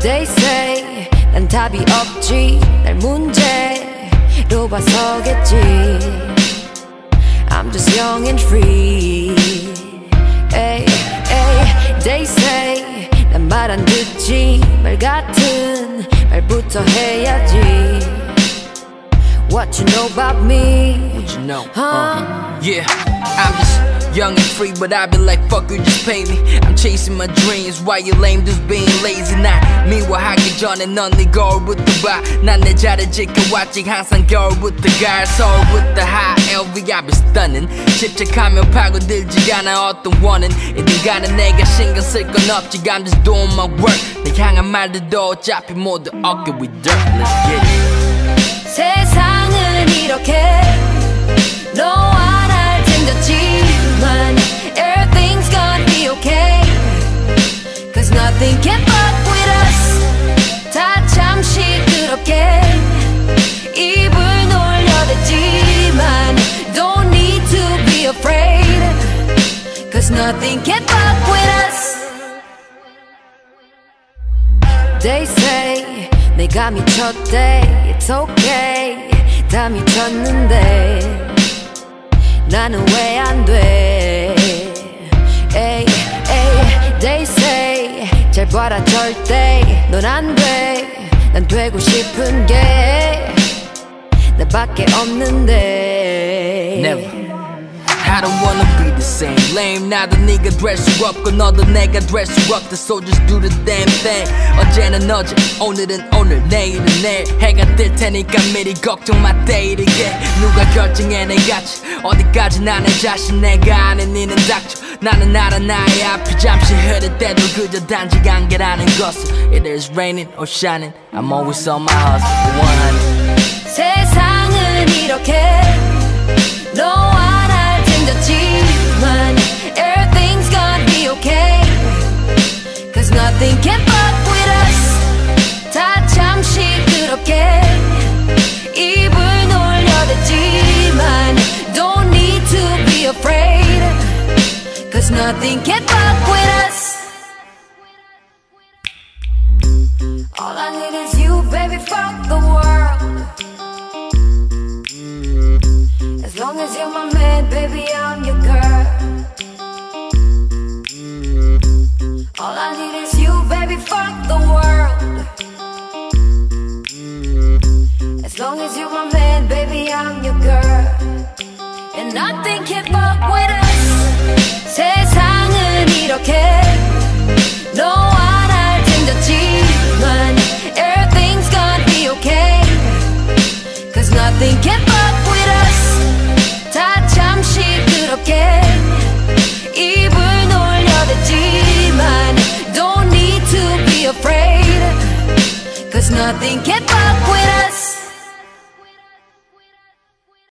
They say 난 답이 없지 날 문제로 봐서겠지 I'm just young and free ay, ay, They say 난 말 안 듣지 말 같은 말부터 해야지 What you know about me What you know? Huh? Uh, yeah, I'm just young and free, but I been like, fuck you, just pay me. I'm chasing my dreams, why you lame, just being lazy. 나 미워하기 전에 넌네 거울부터 봐. 난내 자리 지켜왔지, 항상 겨울부터 가을, 서울부터 high LV, I've been stunning. 집착하며 파고들지 않아 어떤 원은. 이든가는 내가 신경 쓸 건 없지, I'm just doing my work. 내 향한 말들도 어차피 모두 어깨 위 dirt. Let's get it. Cause nothing can fuck with us They say 내가 미쳤대 It's okay 다 미쳤는데 나는 왜 안 돼 Ay, ay, They say 잘 봐라 절대 넌 안 돼 난 되고 싶은 게 나밖에 없는데 Never. I don't wanna be the same. Lame, 나도 네가 될 수 없고 너도 내가 될 수 없다. So just do the damn thing. 어제는 어제, 오늘은 오늘, 내일은 내일. 해가 뜰 테니까 미리 걱정 마, 때리게. 누가 결정해 내가지? 어디까지 나 내 자신 내가 아는 니는 닥쳐. 나는 알아 나의 앞이 잠시 흐를 때도 그저 단지 안개라는 것을. It is raining or shining. I'm always on my hustle. 100. 세상은 이렇게 nothing can fuck with us All I need is you, baby, fuck the world As long as you're my man, baby, I'm your girl. All I need is you, baby, fuck the world. As long as you're my man, baby, I'm your girl. And nothing can fuck nothing can fuck with us.